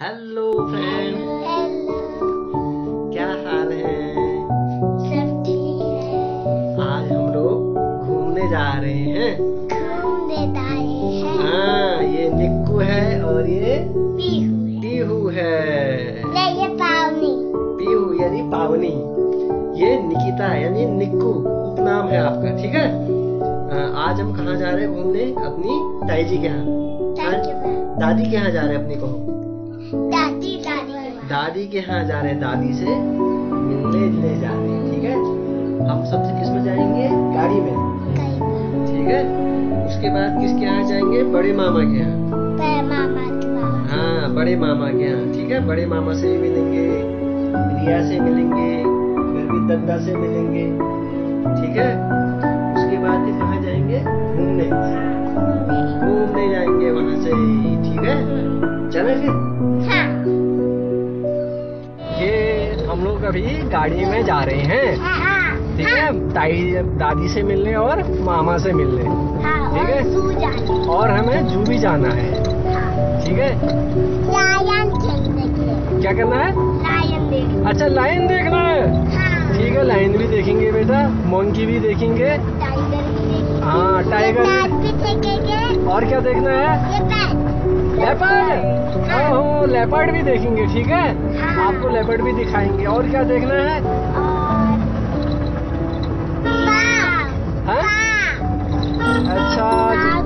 Hello friend क्या हाल है? सब ठीक है। आज हम लोग घूमने जा रहे हैं। घूमने जाए हैं। हाँ ये निक्कू है और ये पीहू है। ये पावनी। पीहू यानी पावनी। ये निकिता यानी निक्कू उपनाम है आपका ठीक है? आज हम कहाँ जा रहे हैं घूमने? अपनी ताई जी के यहाँ। दादी के यहाँ जा रहे हैं अपनी को। दादी दादी के दादी के यहाँ जा रहे हैं दादी से मिलने ले जा रहे हैं ठीक है? हम सबसे किसमें जाएँगे? गाड़ी में। ठीक है? उसके बाद किसके यहाँ जाएँगे? बड़े मामा के यहाँ। हाँ बड़े मामा के यहाँ ठीक है? बड़े मामा से भी मिलेंगे रिया से मिलेंगे गर्वी दद्दा से मिलेंगे ठीक है? उसके बाद फिर कहाँ जाएँगे? घूमने। घूमने। घूमने जाएँगे वहाँ से ठीक है। हाँ। ये हम लोग अभी गाड़ी में जा रहे हैं। हाँ ठीक है? ताई दादी से मिलने और मामा से मिलने। हाँ ठीक है। और हमें जू भी जाना है। हाँ। ठीक है? लायन क्या करना है? लायन अच्छा लाइन देखना है। हाँ। ठीक है लाइन भी देखेंगे बेटा। मोंकी भी देखेंगे। हाँ टाइगर। और क्या देखना है? लेपर्ड ओहो लेपर्ड भी देखेंगे ठीक है? हाँ। आपको लेपर्ड भी दिखाएँगे। और क्या देखना है? हाँ? अच्छा ही है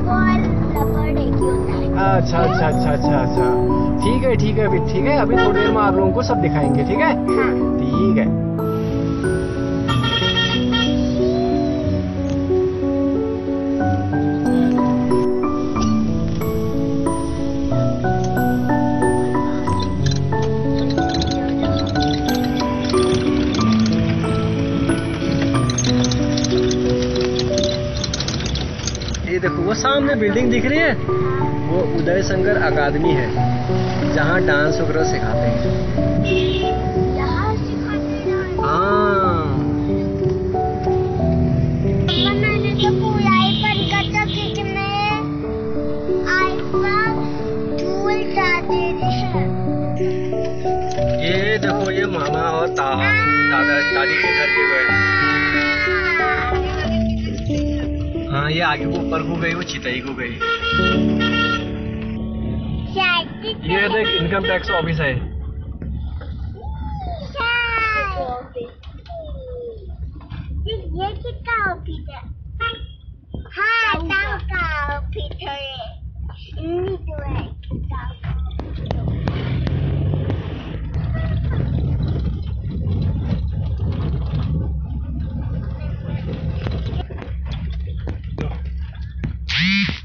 अच्छा अच्छा अच्छा अच्छा अच्छा। ठीक है ठीक है अभी ठीक है? अभी थोड़ी देर में आप लोगों को सब दिखाएँगे ठीक है? हाँ। ठीक है। ये देखो वो सामने बिल्डिंग दिख रही है। वो उदय शंकर अकादमी है जहाँ डांस वगैरह सिखाते हैं। हैं। हाँ तो है ये देखो ये मामा और ता, दादा दादी ये आगे को ऊपर को गई, वो चितई को गई। ये देख इनकम टैक्स ऑफ़िस है। ये किसका ऑफ़िस है हाँ का ऑफ़िस है इन्हीं तो है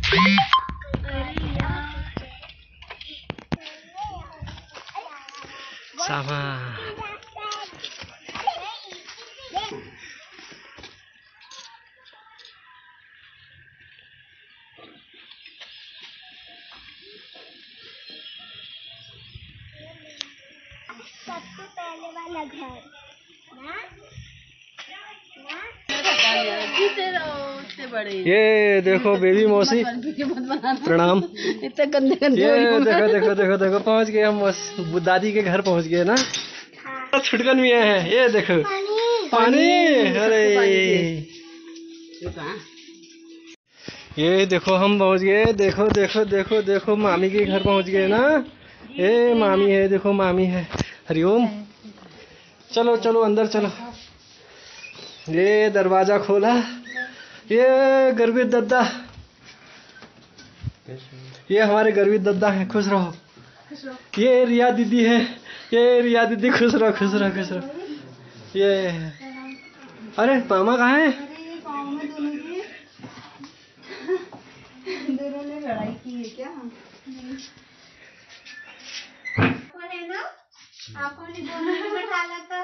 सबसे पहले वाला घर। ना? ना? ये देखो बेबी मौसी। प्रणाम। इतने गंदे गंदे ये देखो देखो देखो देखो पहुँच गए हम बस। दादी के घर पहुँच गए ना? हाँ। छुटकन भी है। ये देखो। पानी। पानी। अरे। ये देखो हम पहुँच गए। देखो देखो देखो देखो मामी के घर पहुँच गए ना? ये मामी है देखो मामी है। हरिओम चलो चलो अंदर चलो। ये दरवाज़ा खोला। ये गर्वित दद्दा। ये हमारे गर्वित दद्दा है खुश रहो। ये रिया दीदी है ये रिया दीदी खुश रहो खुश रहो खुश रहो। ये अरे मामा कहाँ है? लड़ाई की है क्या? ना? आपको ने दोनों ने बैठा था